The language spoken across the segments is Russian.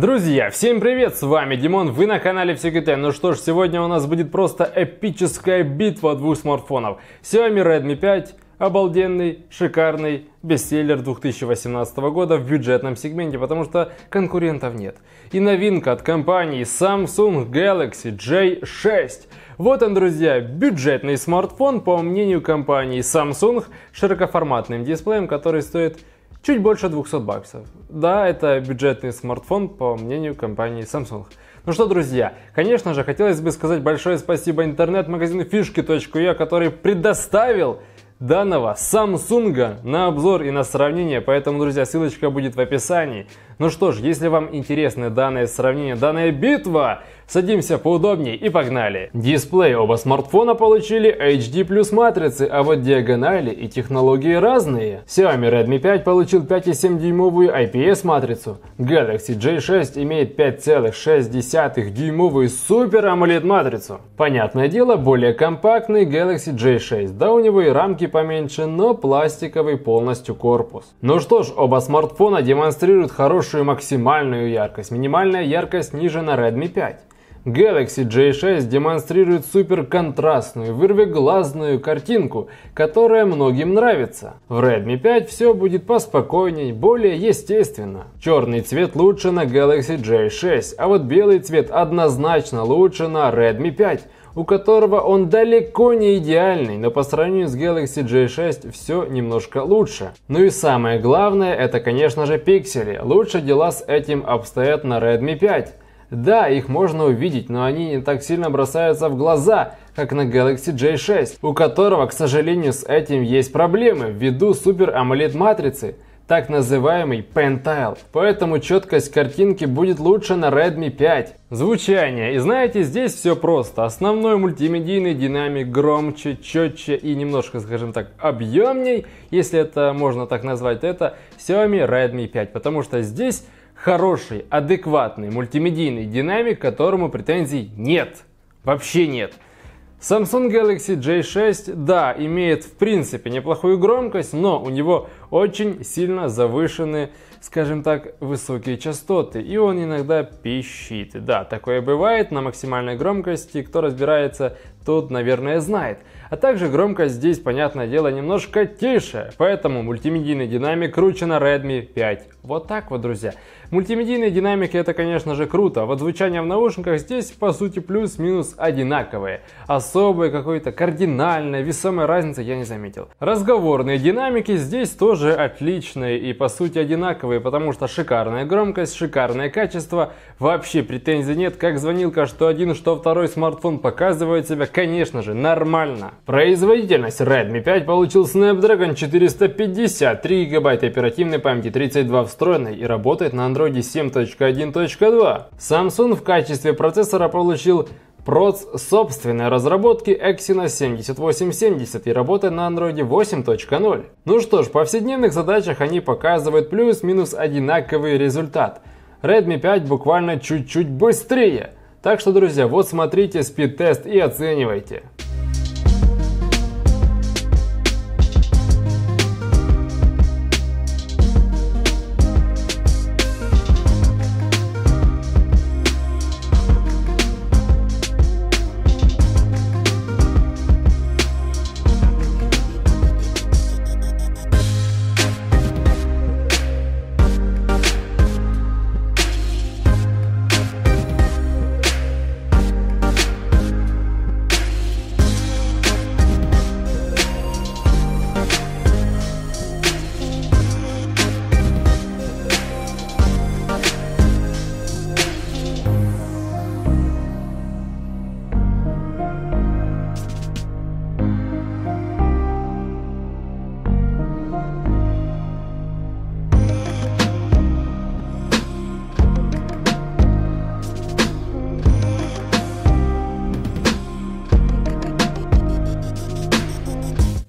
Друзья, всем привет, с вами Димон, вы на канале Все Ну что ж, сегодня у нас будет просто эпическая битва двух смартфонов. Xiaomi Redmi 5, обалденный, шикарный бестселлер 2018 года в бюджетном сегменте, потому что конкурентов нет. И новинка от компании Samsung Galaxy J6. Вот он, друзья, бюджетный смартфон, по мнению компании Samsung, широкоформатным дисплеем, который стоит чуть больше 200 баксов. Да, это бюджетный смартфон, по мнению компании Samsung. Ну что, друзья, конечно же, хотелось бы сказать большое спасибо интернет-магазину фишки.я, который предоставил данного Samsung на обзор и на сравнение, поэтому, друзья, ссылочка будет в описании. Ну что ж, если вам интересны данное сравнение, данная битва, садимся поудобнее и погнали. Дисплей оба смартфона получили HD плюс матрицы, а вот диагонали и технологии разные. Xiaomi Redmi 5 получил 5,7 дюймовую IPS матрицу, Galaxy J6 имеет 5,6 дюймовую Super AMOLED матрицу. Понятное дело, более компактный Galaxy J6, да у него и рамки поменьше, но пластиковый полностью корпус. Ну что ж, оба смартфона демонстрируют хороший хорошую максимальную яркость. Минимальная яркость ниже на Redmi 5. Galaxy J6 демонстрирует супер контрастную, вырвиглазную картинку, которая многим нравится. В Redmi 5 все будет поспокойней, более естественно. Черный цвет лучше на Galaxy J6, а вот белый цвет однозначно лучше на Redmi 5 у которого он далеко не идеальный, но по сравнению с Galaxy J6 все немножко лучше. Ну и самое главное, это конечно же пиксели. Лучше дела с этим обстоят на Redmi 5. Да, их можно увидеть, но они не так сильно бросаются в глаза, как на Galaxy J6, у которого, к сожалению, с этим есть проблемы ввиду Super AMOLED матрицы так называемый Pentile. Поэтому четкость картинки будет лучше на Redmi 5. Звучание. И знаете, здесь все просто. Основной мультимедийный динамик громче, четче и немножко, скажем так, объемней, если это можно так назвать, это Xiaomi Redmi 5. Потому что здесь хороший, адекватный мультимедийный динамик, которому претензий нет. Вообще нет. Samsung Galaxy J6, да, имеет в принципе неплохую громкость, но у него очень сильно завышены, скажем так, высокие частоты, и он иногда пищит. Да, такое бывает на максимальной громкости, кто разбирается, тот, наверное, знает. А также громкость здесь, понятное дело, немножко тише, поэтому мультимедийный динамик круче на Redmi 5. Вот так вот, друзья. Мультимедийные динамики это, конечно же, круто, вот звучание в наушниках здесь, по сути, плюс-минус одинаковые. Особой какой-то кардинальной, весомой разницы я не заметил. Разговорные динамики здесь тоже отличные и, по сути, одинаковые, потому что шикарная громкость, шикарное качество, вообще претензий нет, как звонилка, что один, что второй смартфон показывает себя, конечно же, нормально. Производительность Redmi 5 получил Snapdragon 450, 3 гигабайта оперативной памяти, 32 встроенной и работает на Android 7.1.2. Samsung в качестве процессора получил проц собственной разработки Exynos 7870 и работает на Android 8.0. Ну что ж, в повседневных задачах они показывают плюс-минус одинаковый результат. Redmi 5 буквально чуть-чуть быстрее. Так что, друзья, вот смотрите спид-тест и оценивайте.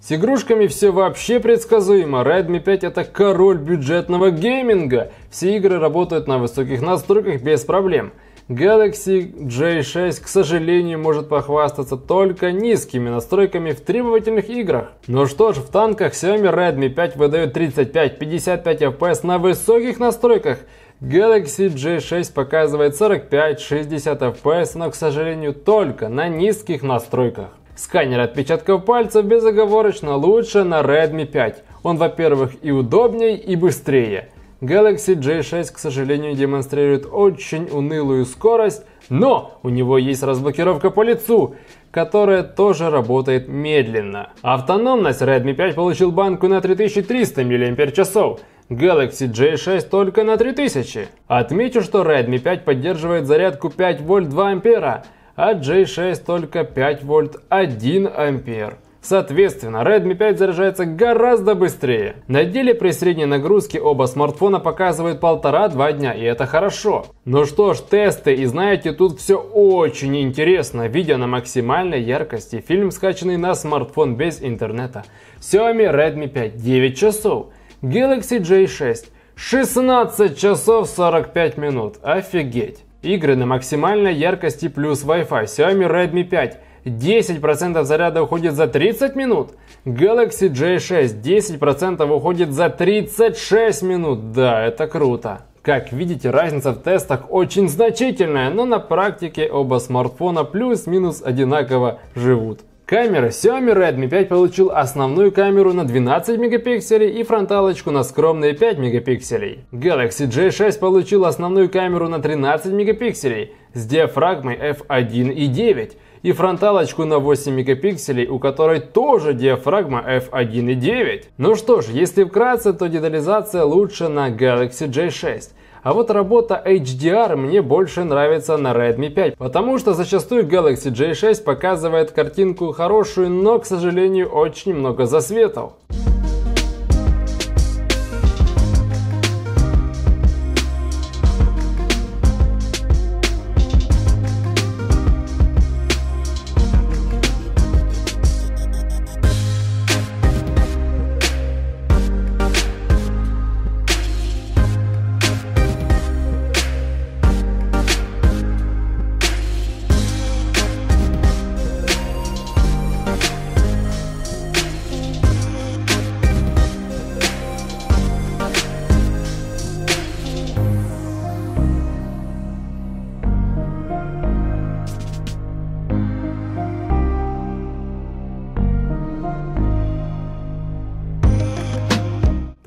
С игрушками все вообще предсказуемо. Redmi 5 это король бюджетного гейминга. Все игры работают на высоких настройках без проблем. Galaxy J6, к сожалению, может похвастаться только низкими настройками в требовательных играх. Ну что ж, в танках Xiaomi Redmi 5 выдает 35-55 FPS на высоких настройках. Galaxy J6 показывает 45-60 FPS, но, к сожалению, только на низких настройках. Сканер отпечатков пальцев безоговорочно лучше на Redmi 5. Он, во-первых, и удобнее, и быстрее. Galaxy J6, к сожалению, демонстрирует очень унылую скорость, но у него есть разблокировка по лицу, которая тоже работает медленно. Автономность Redmi 5 получил банку на 3300 мАч, Galaxy J6 только на 3000. Отмечу, что Redmi 5 поддерживает зарядку 5 вольт 2 ампера, а J6 только 5 вольт 1 ампер. Соответственно, Redmi 5 заряжается гораздо быстрее. На деле при средней нагрузке оба смартфона показывают полтора-два дня, и это хорошо. Ну что ж, тесты, и знаете, тут все очень интересно. Видео на максимальной яркости, фильм скачанный на смартфон без интернета. Xiaomi Redmi 5 9 часов, Galaxy J6 16 часов 45 минут. Офигеть! Игры на максимальной яркости плюс Wi-Fi. Xiaomi Redmi 5 10% заряда уходит за 30 минут. Galaxy J6 10% уходит за 36 минут. Да, это круто. Как видите, разница в тестах очень значительная, но на практике оба смартфона плюс-минус одинаково живут. Камера Xiaomi Redmi 5 получил основную камеру на 12 мегапикселей и фронталочку на скромные 5 мегапикселей. Galaxy J6 получил основную камеру на 13 мегапикселей с диафрагмой f1.9 и фронталочку на 8 мегапикселей, у которой тоже диафрагма f1.9. Ну что ж, если вкратце, то детализация лучше на Galaxy J6. А вот работа HDR мне больше нравится на Redmi 5, потому что зачастую Galaxy J6 показывает картинку хорошую, но, к сожалению, очень много засветов.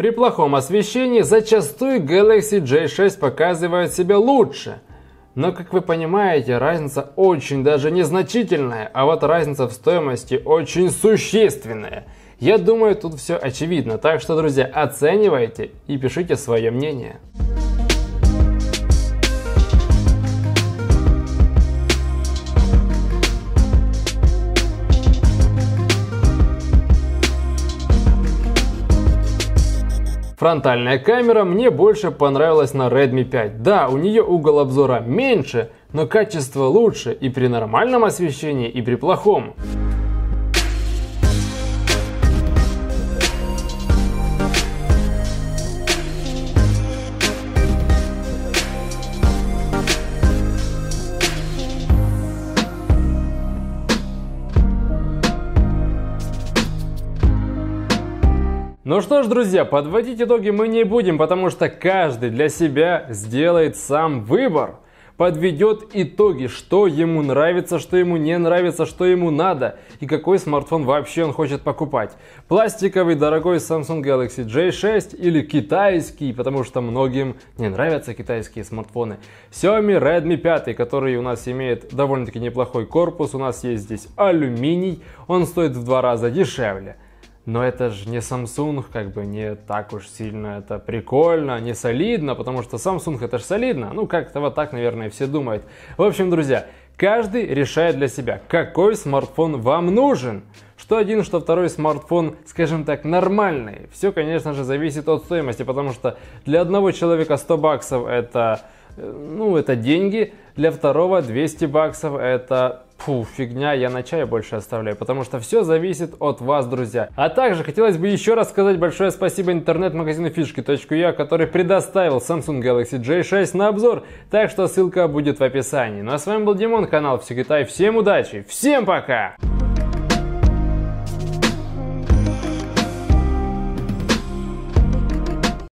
При плохом освещении зачастую Galaxy J6 показывает себя лучше. Но, как вы понимаете, разница очень даже незначительная, а вот разница в стоимости очень существенная. Я думаю, тут все очевидно, так что, друзья, оценивайте и пишите свое мнение. Фронтальная камера мне больше понравилась на Redmi 5. Да, у нее угол обзора меньше, но качество лучше и при нормальном освещении, и при плохом. Что ж, друзья, подводить итоги мы не будем, потому что каждый для себя сделает сам выбор. Подведет итоги, что ему нравится, что ему не нравится, что ему надо и какой смартфон вообще он хочет покупать. Пластиковый дорогой Samsung Galaxy J6 или китайский, потому что многим не нравятся китайские смартфоны. Xiaomi Redmi 5, который у нас имеет довольно-таки неплохой корпус, у нас есть здесь алюминий, он стоит в два раза дешевле. Но это же не Samsung, как бы не так уж сильно это прикольно, не солидно, потому что Samsung это же солидно. Ну, как-то вот так, наверное, все думают. В общем, друзья, каждый решает для себя, какой смартфон вам нужен. Что один, что второй смартфон, скажем так, нормальный. Все, конечно же, зависит от стоимости, потому что для одного человека 100 баксов это, э, ну, это деньги, для второго 200 баксов это Фу, фигня, я на чай больше оставляю, потому что все зависит от вас, друзья. А также хотелось бы еще раз сказать большое спасибо интернет-магазину фишки.я, который предоставил Samsung Galaxy J6 на обзор, так что ссылка будет в описании. Ну а с вами был Димон, канал Все Китай, всем удачи, всем пока!